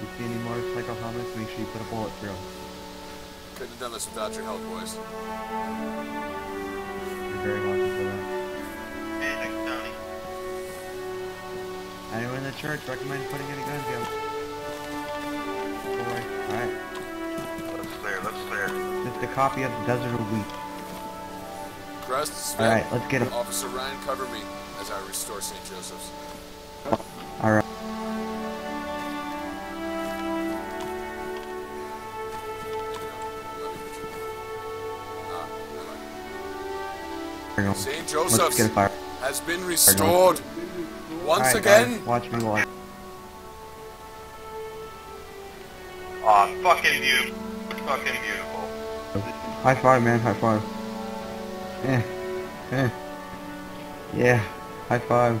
You see any motorcycle helmets, make sure you put a bullet through 'em. Couldn't have done this without your help, boys. You're very welcome for that. Hey, thanks, Tony. Anyone in the church recommend putting any guns in? Boy. Alright. Let's clear, let's clear. Just a copy of the Desert of Wheat. Crust, Smith, Alright, let's get him. Officer Ryan, cover me as I restore St. Joseph's. St. Let's Joseph's get fire. has been restored. Once Alright, again, guys, watch me walk. Aw, fucking beautiful. Fucking beautiful. High five, man. High five. Eh. Eh. Yeah. High five.